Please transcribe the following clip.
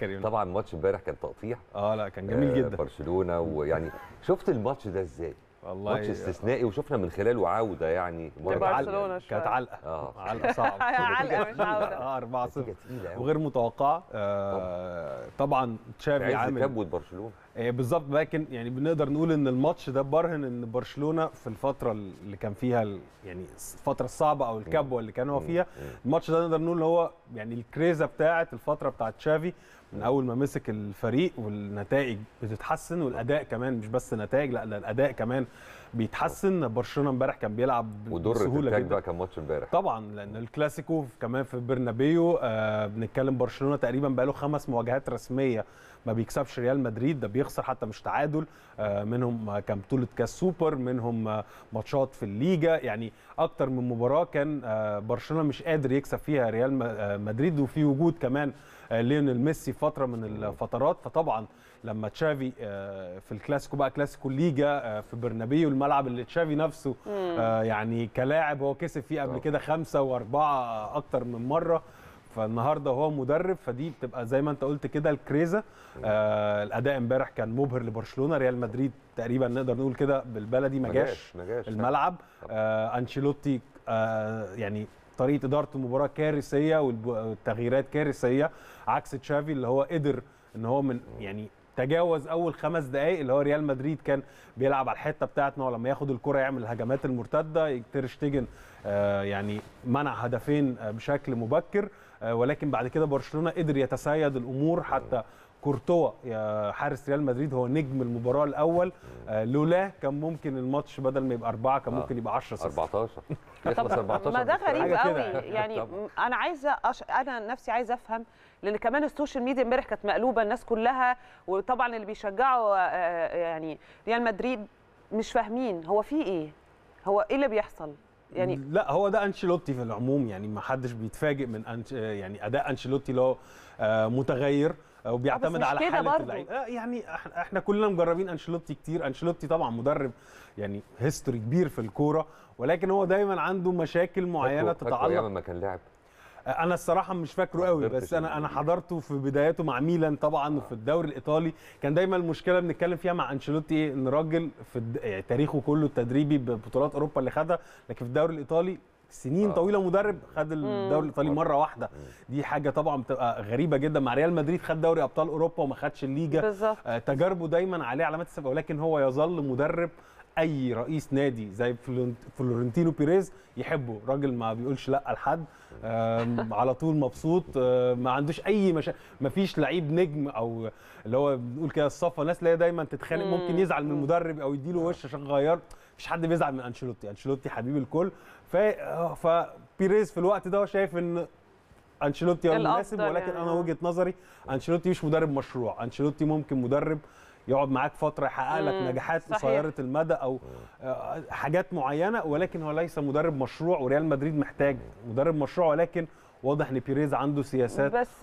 كريم. طبعا ماتش امبارح كان تقطيع. آه لا كان جميل آه، جدا. برشلونة ويعني شفت الماتش ده إزاي؟ والله ماتش استثنائي وشفنا من خلاله عوده يعني. شوية. كانت علقة آه. علقة صعبة. علقة مش عودة. آه 4 0 نتيجة تقيلة أوي. وغير متوقعه آه طبعا. في تشافي عز عامل كبوة برشلونة. آه، بالظبط. لكن يعني بنقدر نقول إن الماتش ده برهن إن برشلونة في الفترة اللي كان فيها يعني الفترة الصعبة أو الكبوة اللي كان هو. فيها. الماتش ده نقدر نقول هو يعني الكريزة بتاعه الفترة بتاعه تشافي من أول ما مسك الفريق والنتائج بتتحسن والأداء كمان مش بس نتائج لأ ده الأداء كمان بيتحسن. برشلونة امبارح كان بيلعب بسهولة جدا. بقى كان ماتش امبارح. طبعا لأن الكلاسيكو كمان في برنابيو آه بنتكلم برشلونة تقريبا بقى له خمس مواجهات رسمية ما بيكسبش ريال مدريد. ده بيخسر حتى مش تعادل. آه منهم كان بطولة كاس سوبر منهم ماتشات في الليجا. يعني أكتر من مباراة كان آه برشلونة مش قادر يكسب فيها ريال آه، مدريد. وفي وجود كمان ليونيل ميسي فترة من الفترات. فطبعا لما تشافي في الكلاسيكو بقى كلاسيكو الليجا في برنابيو الملعب اللي تشافي نفسه يعني كلاعب هو كسب فيه قبل. كده خمسة وأربعة أكتر من مرة. فالنهارده هو مدرب فدي بتبقى زي ما انت قلت كده الكريزة. آه الأداء امبارح كان مبهر لبرشلونة. ريال مدريد تقريبا نقدر نقول كده بالبلدي ما جاش الملعب. آه أنشيلوتي آه يعني طريقة إدارة المباراة كارثية والتغييرات كارثية عكس تشافي اللي هو قدر إن هو من يعني تجاوز أول خمس دقائق اللي هو ريال مدريد كان بيلعب على الحتة بتاعت إن هو لما ياخد الكرة يعمل الهجمات المرتدة. تير شتيجن آه يعني منع هدفين آه بشكل مبكر. ولكن بعد كده برشلونة قدر يتسيد الأمور. حتى كورتوا يا حارس ريال مدريد هو نجم المباراة الأول. آه لولا كان ممكن الماتش بدل ما يبقى أربعة كان آه. ممكن يبقى 10 0 14 يخلص 14 ما ده غريب قوي. يعني. أنا عايزة أش... أنا نفسي عايزة أفهم لأن كمان ال social media امبارح كانت مقلوبة الناس كلها وطبعا اللي بيشجعوا آه، يعني ريال مدريد مش فاهمين هو في إيه؟ هو إيه اللي بيحصل؟ يعني لا هو ده أنشيلوتي في العموم يعني ما حدش بيتفاجئ من أنش... يعني أداء أنشيلوتي اللي هو آه، متغير آه، وبيعتمد مش على حالة. اللعيب. آه، يعني إحنا كلنا مجربين أنشيلوتي كتير. أنشيلوتي طبعا مدرب يعني هيستوري كبير في الكورة ولكن هو دايما عنده مشاكل معينة فاكره أيام تتعلق لما كان لاعب أنا الصراحه مش فاكره قوي بس أنا أنا الموضوع. حضرته في بداياته مع ميلان طبعا وفي الدوري الإيطالي. كان دايما المشكلة بنتكلم فيها مع أنشيلوتي إيه؟ إن راجل في الد... يعني تاريخه كله التدريبي ببطولات أوروبا اللي خدها لكن في الدوري الإيطالي سنين آه. طويلة مدرب خد الدوري الإيطالي مرة واحدة. دي حاجة طبعا بتبقى غريبة جدا. مع ريال مدريد خد دوري أبطال أوروبا وما خدش الليجا. بالظبط. آه، تجاربه دايما عليه علامات استفهام ولكن هو يظل مدرب أي رئيس نادي زي فلورنت- فلورنتينو بيريز يحبه. راجل ما بيقولش لأ لحد. على طول مبسوط. آه، ما عندوش أي مشا... ما فيش لعيب نجم أو اللي هو بنقول كده الصفه ناس اللي هي دايما تتخانق ممكن يزعل من المدرب أو يديله وش عشان غير. مفيش حد بيزعل من أنشيلوتي. أنشيلوتي حبيب الكل. ف آه، فبيريز في الوقت ده شايف إن أنشيلوتي هو المناسب ولكن يعني، أنا آه. وجهة نظري أنشيلوتي مش مدرب مشروع. أنشيلوتي ممكن مدرب يقعد معاك فترة يحقق لك نجاحات. قصيرة المدى أو آه، حاجات معينة ولكن هو ليس مدرب مشروع وريال مدريد محتاج مدرب مشروع ولكن واضح إن بيريز عنده سياسات بس